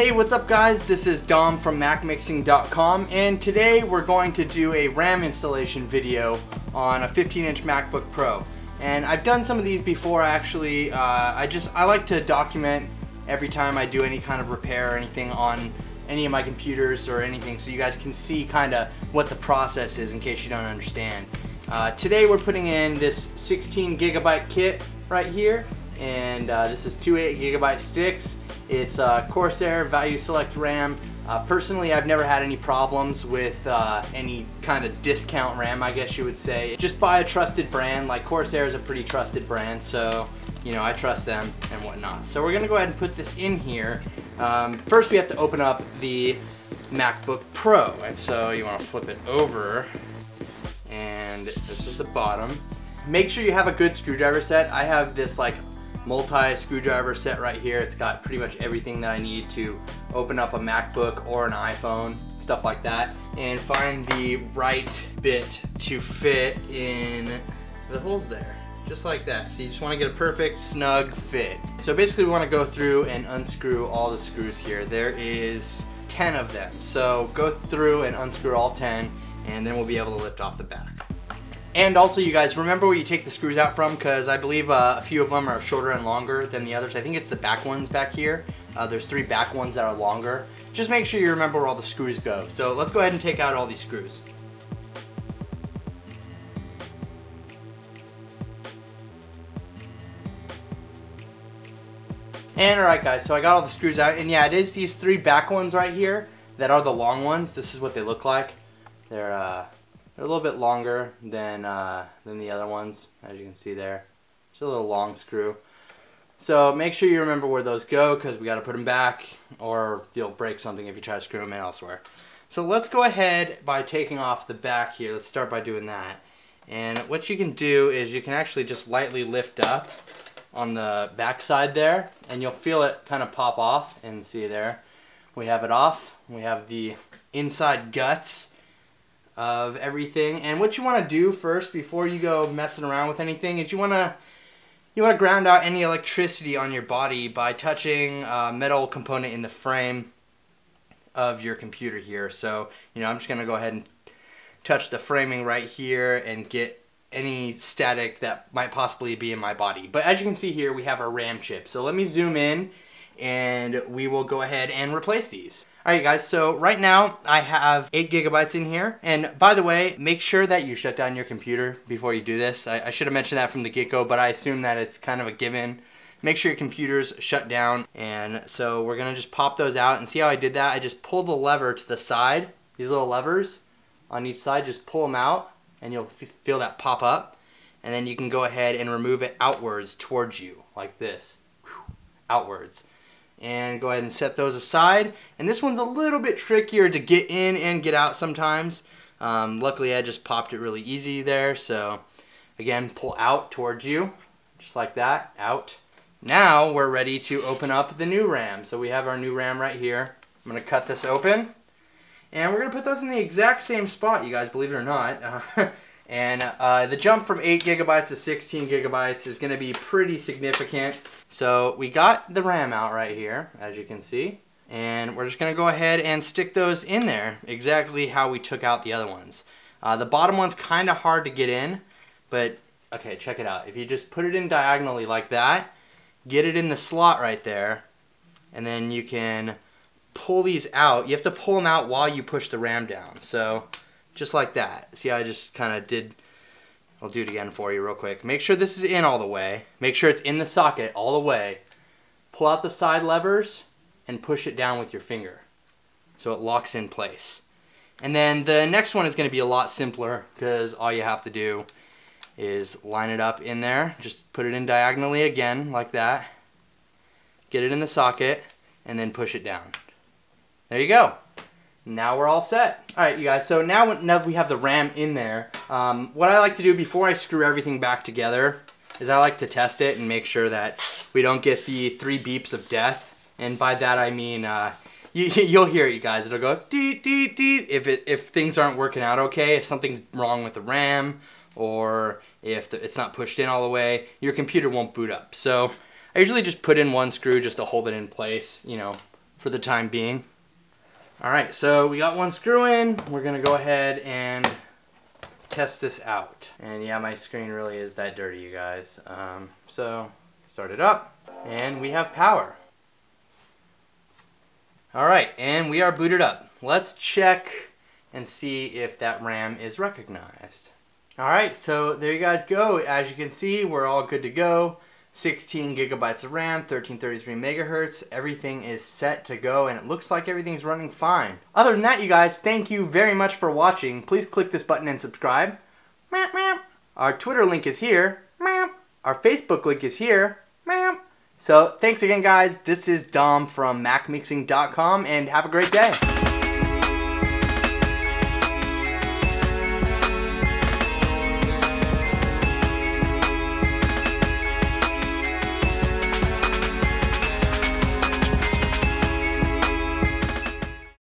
Hey, what's up guys? This is Dom from MacMixing.com and today we're going to do a RAM installation video on a 15 inch MacBook Pro. And I've done some of these before actually. Uh, I just, I like to document every time I do any kind of repair or anything on any of my computers or anything so you guys can see kind of what the process is in case you don't understand. Uh, today we're putting in this 16 gigabyte kit right here and uh, this is two 8 gigabyte sticks it's uh, Corsair Value Select RAM. Uh, personally, I've never had any problems with uh, any kind of discount RAM, I guess you would say. Just buy a trusted brand, like Corsair is a pretty trusted brand, so you know, I trust them and whatnot. So we're gonna go ahead and put this in here. Um, first, we have to open up the MacBook Pro, and so you wanna flip it over, and this is the bottom. Make sure you have a good screwdriver set. I have this like multi screwdriver set right here. It's got pretty much everything that I need to open up a MacBook or an iPhone, stuff like that, and find the right bit to fit in the holes there. Just like that. So you just want to get a perfect snug fit. So basically we want to go through and unscrew all the screws here. There is 10 of them. So go through and unscrew all 10 and then we'll be able to lift off the back. And also you guys, remember where you take the screws out from because I believe uh, a few of them are shorter and longer than the others. I think it's the back ones back here. Uh, there's three back ones that are longer. Just make sure you remember where all the screws go. So let's go ahead and take out all these screws. And alright guys, so I got all the screws out and yeah, it is these three back ones right here that are the long ones. This is what they look like. They're uh, they're a little bit longer than, uh, than the other ones, as you can see there. Just a little long screw. So make sure you remember where those go because we got to put them back or you'll break something if you try to screw them in elsewhere. So let's go ahead by taking off the back here. Let's start by doing that. And what you can do is you can actually just lightly lift up on the back side there and you'll feel it kind of pop off and see there. We have it off. We have the inside guts of everything. And what you want to do first before you go messing around with anything is you want to you want to ground out any electricity on your body by touching a metal component in the frame of your computer here. So, you know, I'm just going to go ahead and touch the framing right here and get any static that might possibly be in my body. But as you can see here, we have our RAM chip. So let me zoom in and we will go ahead and replace these. Alright guys, so right now I have 8 gigabytes in here. And by the way, make sure that you shut down your computer before you do this. I, I should have mentioned that from the get-go, but I assume that it's kind of a given. Make sure your computer's shut down. And so we're gonna just pop those out and see how I did that. I just pulled the lever to the side, these little levers on each side, just pull them out and you'll feel that pop up. And then you can go ahead and remove it outwards towards you, like this, outwards and go ahead and set those aside. And this one's a little bit trickier to get in and get out sometimes. Um, luckily I just popped it really easy there. So again, pull out towards you, just like that, out. Now we're ready to open up the new RAM. So we have our new RAM right here. I'm gonna cut this open. And we're gonna put those in the exact same spot, you guys, believe it or not. Uh, and uh, the jump from 8 gigabytes to 16 gigabytes is gonna be pretty significant. So we got the RAM out right here, as you can see. And we're just gonna go ahead and stick those in there exactly how we took out the other ones. Uh, the bottom one's kind of hard to get in, but okay, check it out. If you just put it in diagonally like that, get it in the slot right there, and then you can pull these out. You have to pull them out while you push the RAM down. So just like that. See, I just kind of did I'll do it again for you real quick. Make sure this is in all the way. Make sure it's in the socket all the way. Pull out the side levers and push it down with your finger so it locks in place. And then the next one is going to be a lot simpler because all you have to do is line it up in there. Just put it in diagonally again like that. Get it in the socket and then push it down. There you go now we're all set. All right, you guys, so now, now we have the RAM in there, um, what I like to do before I screw everything back together is I like to test it and make sure that we don't get the three beeps of death. And by that I mean, uh, you, you'll hear it, you guys. It'll go deet, deet, deet if, it, if things aren't working out okay, if something's wrong with the RAM, or if the, it's not pushed in all the way, your computer won't boot up. So I usually just put in one screw just to hold it in place, you know, for the time being. All right, so we got one screw in. We're gonna go ahead and test this out. And yeah, my screen really is that dirty, you guys. Um, so start it up and we have power. All right, and we are booted up. Let's check and see if that RAM is recognized. All right, so there you guys go. As you can see, we're all good to go. 16 gigabytes of RAM, 1333 megahertz. Everything is set to go and it looks like everything's running fine. Other than that, you guys, thank you very much for watching. Please click this button and subscribe. Our Twitter link is here. Our Facebook link is here. So thanks again, guys. This is Dom from MacMixing.com and have a great day.